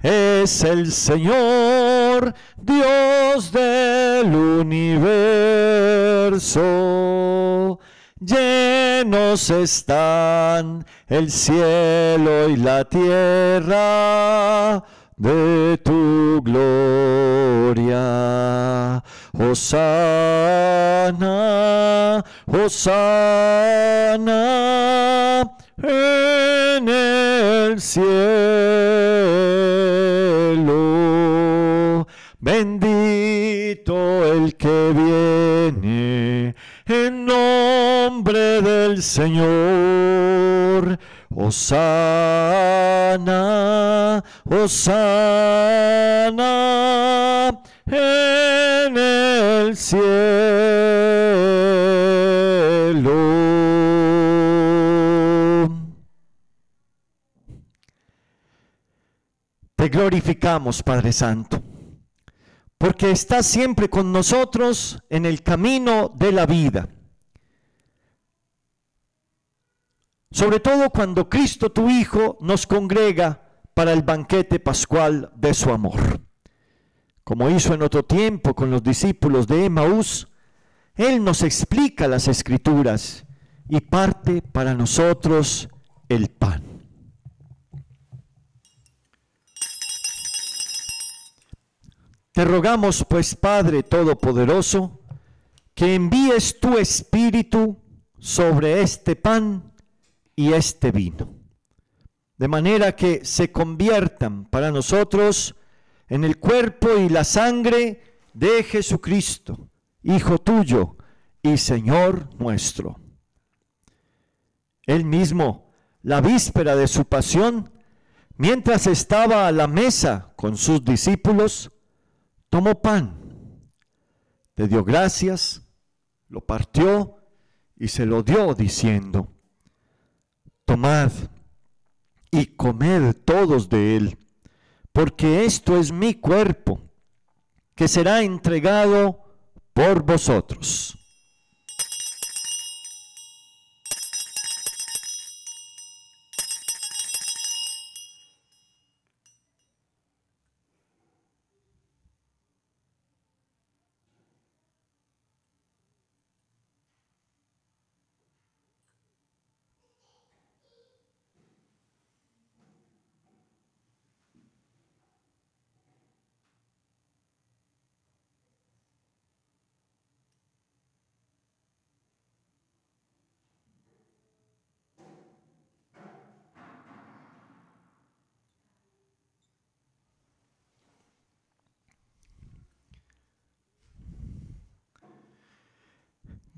es el Señor, Dios del universo. Llenos están el cielo y la tierra de tu gloria. Hosana, Hosana en el cielo. Bendito el que viene en nombre del Señor. Hosana, Hosana en el cielo. Te glorificamos, Padre Santo, porque estás siempre con nosotros en el camino de la vida. Sobre todo cuando Cristo tu Hijo nos congrega para el banquete pascual de su amor. Como hizo en otro tiempo con los discípulos de Emaús, Él nos explica las escrituras y parte para nosotros el pan. Te rogamos pues, Padre Todopoderoso, que envíes tu Espíritu sobre este pan y este vino, de manera que se conviertan para nosotros en el cuerpo y la sangre de Jesucristo, Hijo tuyo y Señor nuestro. Él mismo, la víspera de su pasión, mientras estaba a la mesa con sus discípulos, tomó pan, le dio gracias, lo partió y se lo dio diciendo, tomad y comed todos de él, porque esto es mi cuerpo, que será entregado por vosotros.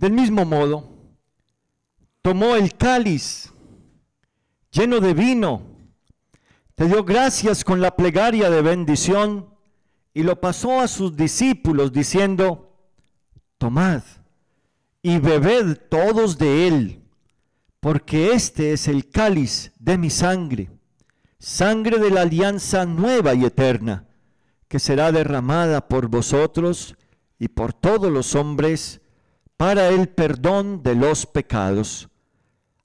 Del mismo modo, tomó el cáliz lleno de vino, te dio gracias con la plegaria de bendición y lo pasó a sus discípulos diciendo, tomad y bebed todos de él, porque este es el cáliz de mi sangre, sangre de la alianza nueva y eterna, que será derramada por vosotros y por todos los hombres para el perdón de los pecados.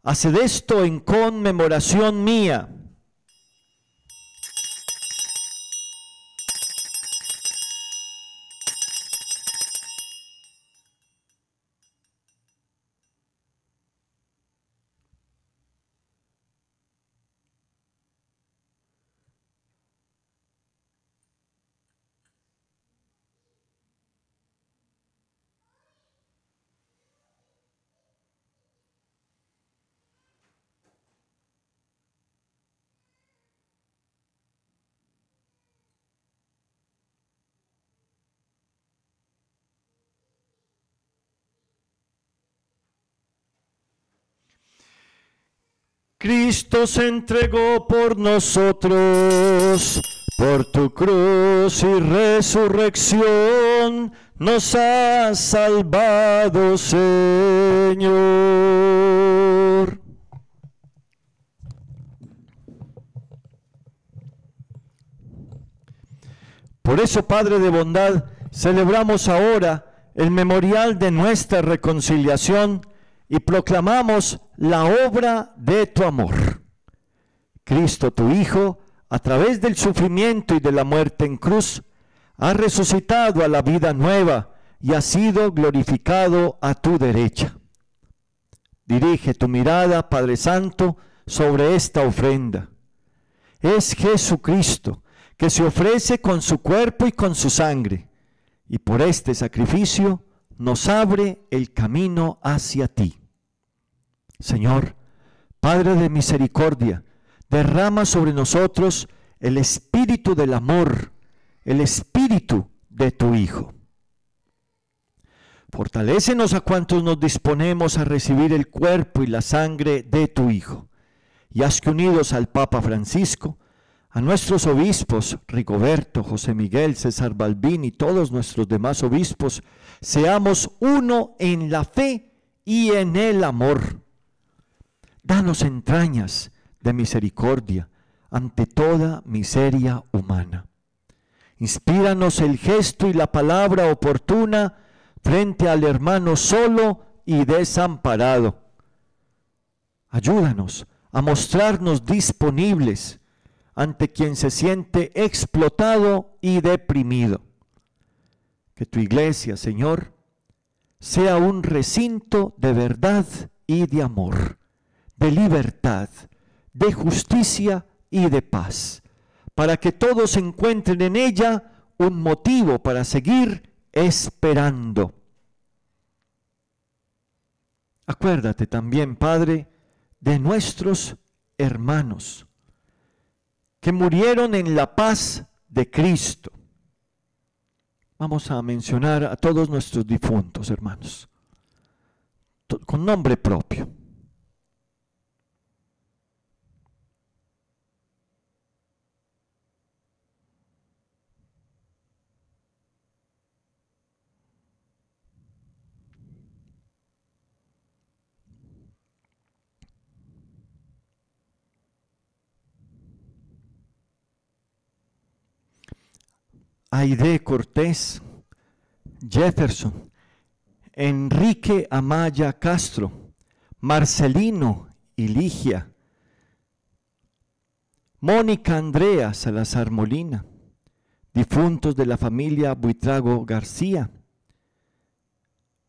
Haced esto en conmemoración mía. Cristo se entregó por nosotros, por tu cruz y resurrección, nos has salvado, Señor. Por eso, Padre de bondad, celebramos ahora el memorial de nuestra reconciliación y proclamamos la obra de tu amor. Cristo, tu Hijo, a través del sufrimiento y de la muerte en cruz, ha resucitado a la vida nueva y ha sido glorificado a tu derecha. Dirige tu mirada, Padre Santo, sobre esta ofrenda. Es Jesucristo que se ofrece con su cuerpo y con su sangre, y por este sacrificio nos abre el camino hacia ti. Señor, Padre de misericordia, derrama sobre nosotros el espíritu del amor, el espíritu de tu Hijo. Fortalécenos a cuantos nos disponemos a recibir el cuerpo y la sangre de tu Hijo. Y haz que unidos al Papa Francisco, a nuestros obispos, Rigoberto, José Miguel, César Balbín y todos nuestros demás obispos, seamos uno en la fe y en el amor Danos entrañas de misericordia ante toda miseria humana. Inspíranos el gesto y la palabra oportuna frente al hermano solo y desamparado. Ayúdanos a mostrarnos disponibles ante quien se siente explotado y deprimido. Que tu iglesia, Señor, sea un recinto de verdad y de amor de libertad, de justicia y de paz, para que todos encuentren en ella un motivo para seguir esperando. Acuérdate también, Padre, de nuestros hermanos que murieron en la paz de Cristo. Vamos a mencionar a todos nuestros difuntos, hermanos, con nombre propio. Aide Cortés, Jefferson, Enrique Amaya Castro, Marcelino y Ligia, Mónica Andrea Salazar Molina, difuntos de la familia Buitrago García,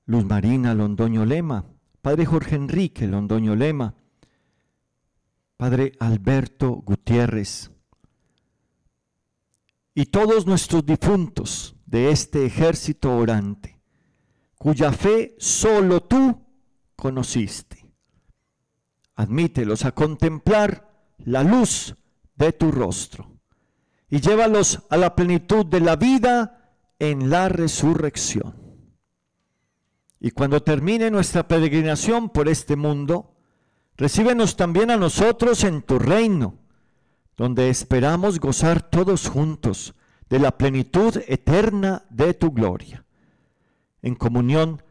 Luz Marina Londoño Lema, Padre Jorge Enrique Londoño Lema, Padre Alberto Gutiérrez, y todos nuestros difuntos de este ejército orante, cuya fe solo tú conociste. Admítelos a contemplar la luz de tu rostro y llévalos a la plenitud de la vida en la resurrección. Y cuando termine nuestra peregrinación por este mundo, recíbenos también a nosotros en tu reino, donde esperamos gozar todos juntos de la plenitud eterna de tu gloria, en comunión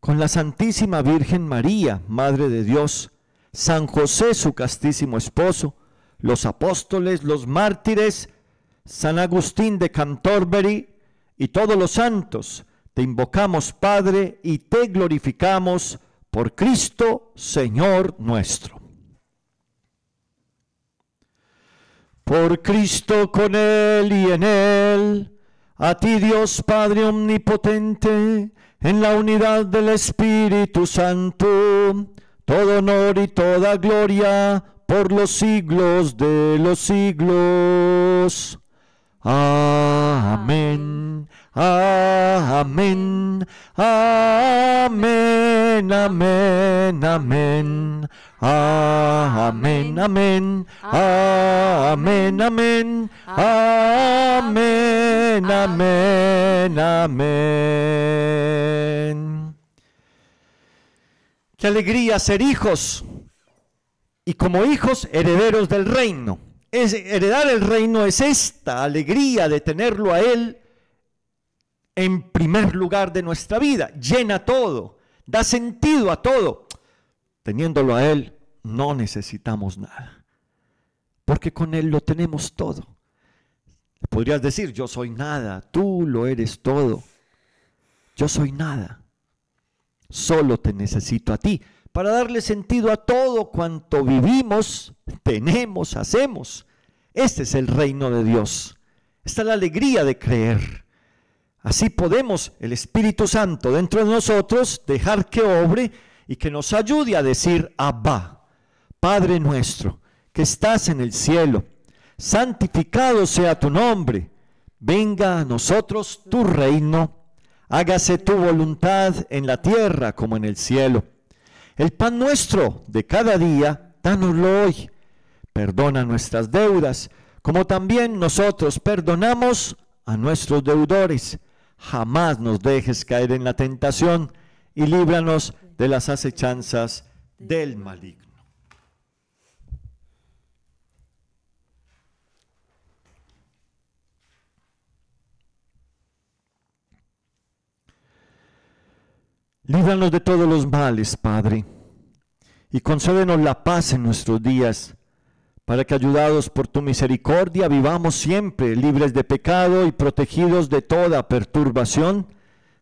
con la Santísima Virgen María, Madre de Dios, San José, su castísimo esposo, los apóstoles, los mártires, San Agustín de Canterbury y todos los santos, te invocamos, Padre, y te glorificamos por Cristo, Señor nuestro. Por Cristo con Él y en Él, a ti Dios Padre Omnipotente, en la unidad del Espíritu Santo, todo honor y toda gloria por los siglos de los siglos. Amén. Amén. Amén. Amén. Amén. Amén. Amén. Amén. Amén. Amén. Amén. Amén. Qué alegría ser hijos y como hijos herederos del reino. Es, heredar el reino es esta alegría de tenerlo a Él en primer lugar de nuestra vida. Llena todo, da sentido a todo. Teniéndolo a Él, no necesitamos nada. Porque con Él lo tenemos todo. Podrías decir, yo soy nada, tú lo eres todo. Yo soy nada. Solo te necesito a ti para darle sentido a todo cuanto vivimos, tenemos, hacemos. Este es el reino de Dios. Esta es la alegría de creer. Así podemos, el Espíritu Santo dentro de nosotros, dejar que obre y que nos ayude a decir, Abba, Padre nuestro, que estás en el cielo, santificado sea tu nombre, venga a nosotros tu reino, hágase tu voluntad en la tierra como en el cielo. El pan nuestro de cada día, dánoslo hoy. Perdona nuestras deudas, como también nosotros perdonamos a nuestros deudores. Jamás nos dejes caer en la tentación y líbranos de las acechanzas del maligno. Líbranos de todos los males, Padre, y concédenos la paz en nuestros días, para que ayudados por tu misericordia vivamos siempre libres de pecado y protegidos de toda perturbación,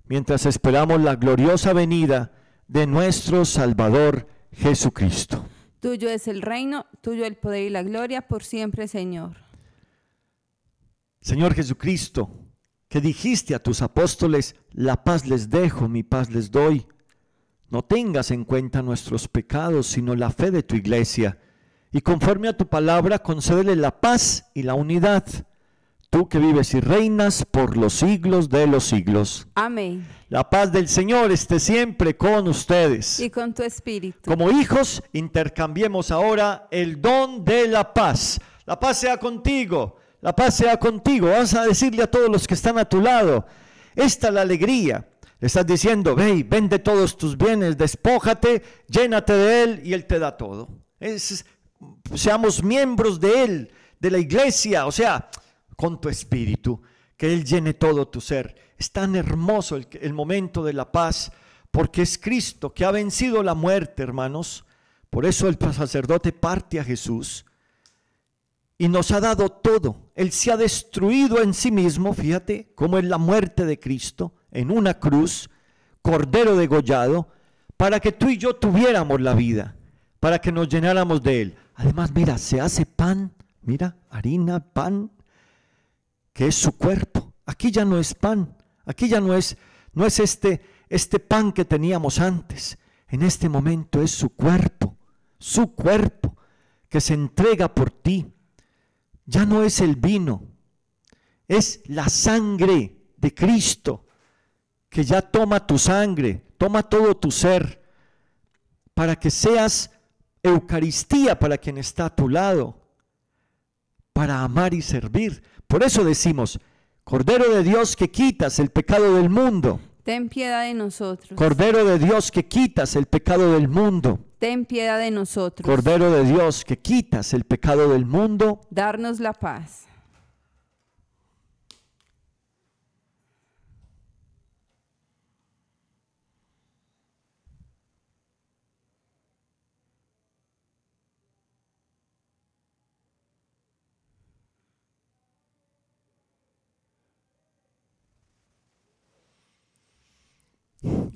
mientras esperamos la gloriosa venida de nuestro Salvador Jesucristo. Tuyo es el reino, tuyo el poder y la gloria por siempre, Señor. Señor Jesucristo, que dijiste a tus apóstoles, la paz les dejo, mi paz les doy. No tengas en cuenta nuestros pecados, sino la fe de tu iglesia. Y conforme a tu palabra, concédele la paz y la unidad. Tú que vives y reinas por los siglos de los siglos. Amén. La paz del Señor esté siempre con ustedes. Y con tu espíritu. Como hijos, intercambiemos ahora el don de la paz. La paz sea contigo la paz sea contigo. Vas a decirle a todos los que están a tu lado, esta es la alegría. Le estás diciendo, ve, vende todos tus bienes, despójate, llénate de Él y Él te da todo. seamos miembros de Él, de la iglesia, o sea, con tu espíritu, que Él llene todo tu ser. Es tan hermoso el, momento de la paz, porque es Cristo que ha vencido la muerte, hermanos. Por eso el sacerdote parte a Jesús y nos ha dado todo. Él se ha destruido en sí mismo, fíjate cómo es la muerte de Cristo en una cruz, cordero degollado, para que tú y yo tuviéramos la vida, para que nos llenáramos de él. Además, mira, se hace pan, mira, harina, pan, que es su cuerpo. Aquí ya no es pan, aquí ya no es, no es este, este pan que teníamos antes. En este momento es su cuerpo, su cuerpo, que se entrega por ti. Ya no es el vino, es la sangre de Cristo, que ya toma tu sangre, toma todo tu ser, para que seas Eucaristía para quien está a tu lado, para amar y servir. Por eso decimos, Cordero de Dios que quitas el pecado del mundo. Ten piedad de nosotros. Cordero de Dios que quitas el pecado del mundo. Ten piedad de nosotros. Cordero de Dios que quitas el pecado del mundo. Darnos la paz.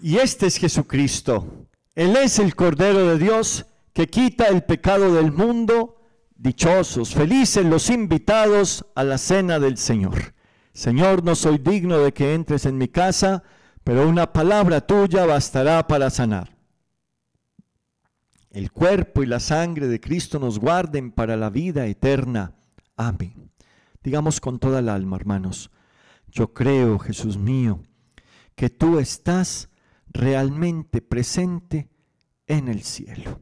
Y este es Jesucristo. Él es el Cordero de Dios que quita el pecado del mundo. Dichosos, felices los invitados a la cena del Señor. Señor, no soy digno de que entres en mi casa, pero una palabra tuya bastará para sanar. El cuerpo y la sangre de Cristo nos guarden para la vida eterna. Amén. Digamos con toda el alma, hermanos, yo creo, Jesús mío, que tú estás realmente presente en el cielo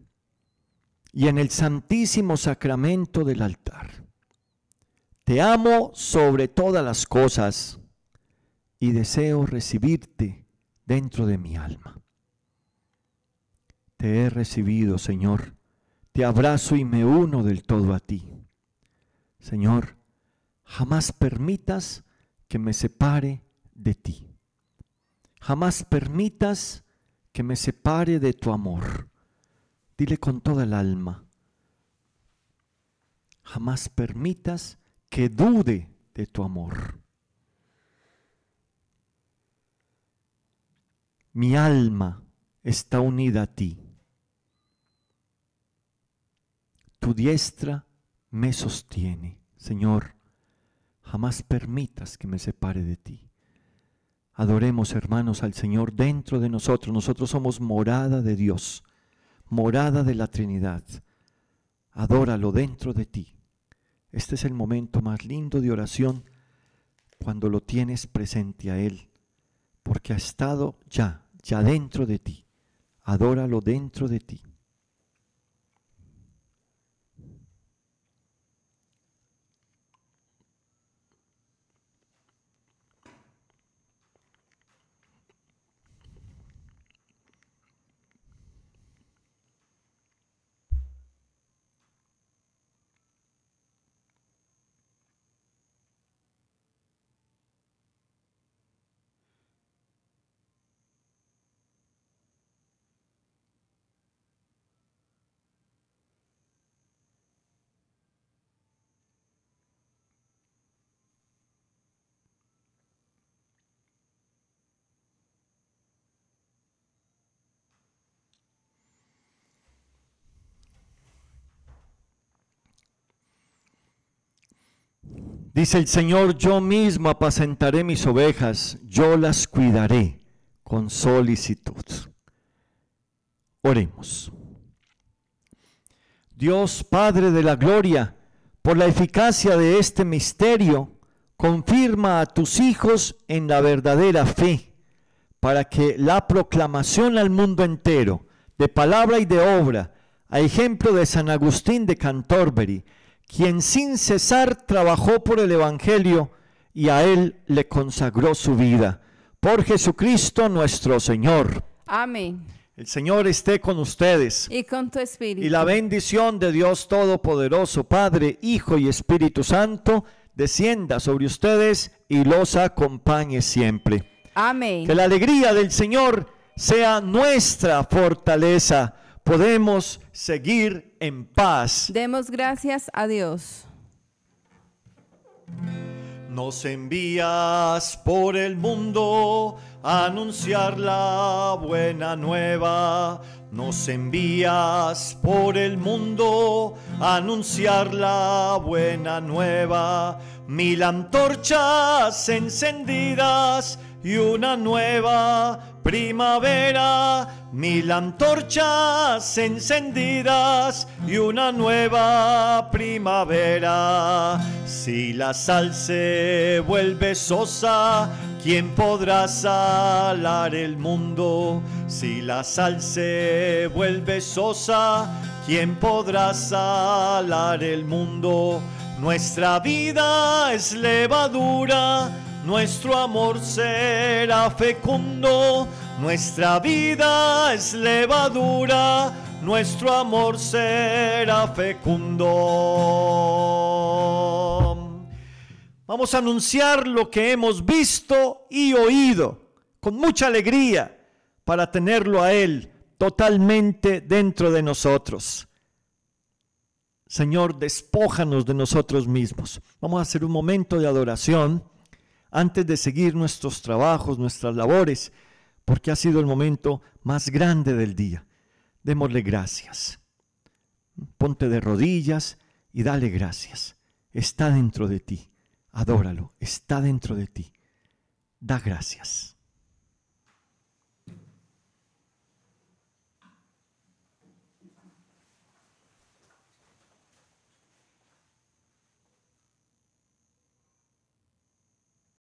y en el santísimo sacramento del altar. Te amo sobre todas las cosas y deseo recibirte dentro de mi alma. Te he recibido, Señor, te abrazo y me uno del todo a ti. Señor, jamás permitas que me separe de ti. Jamás permitas que me separe de tu amor. Dile con toda el alma. Jamás permitas que dude de tu amor. Mi alma está unida a ti. Tu diestra me sostiene. Señor, jamás permitas que me separe de ti. Adoremos, hermanos, al Señor dentro de nosotros. Nosotros somos morada de Dios, morada de la Trinidad. Adóralo dentro de ti. Este es el momento más lindo de oración cuando lo tienes presente a Él, porque ha estado ya, ya dentro de ti. Adóralo dentro de ti. Dice el Señor, yo mismo apacentaré mis ovejas, yo las cuidaré con solicitud. Oremos. Dios Padre de la Gloria, por la eficacia de este misterio, confirma a tus hijos en la verdadera fe, para que la proclamación al mundo entero, de palabra y de obra, a ejemplo de San Agustín de Cantorbery, quien sin cesar trabajó por el Evangelio y a él le consagró su vida. Por Jesucristo nuestro Señor. Amén. El Señor esté con ustedes. Y con tu espíritu. Y la bendición de Dios Todopoderoso, Padre, Hijo y Espíritu Santo, descienda sobre ustedes y los acompañe siempre. Amén. Que la alegría del Señor sea nuestra fortaleza podemos seguir en paz. Demos gracias a Dios. Nos envías por el mundo a anunciar la buena nueva. Nos envías por el mundo a anunciar la buena nueva. Mil antorchas encendidas y una nueva primavera, mil antorchas encendidas y una nueva primavera. Si la sal se vuelve sosa, ¿quién podrá salar el mundo? Si la sal se vuelve sosa, ¿quién podrá salar el mundo? Nuestra vida es levadura nuestro amor será fecundo, nuestra vida es levadura, nuestro amor será fecundo. Vamos a anunciar lo que hemos visto y oído con mucha alegría para tenerlo a Él totalmente dentro de nosotros. Señor, despójanos de nosotros mismos. Vamos a hacer un momento de adoración antes de seguir nuestros trabajos, nuestras labores, porque ha sido el momento más grande del día. Démosle gracias. Ponte de rodillas y dale gracias. Está dentro de ti. Adóralo. Está dentro de ti. Da gracias.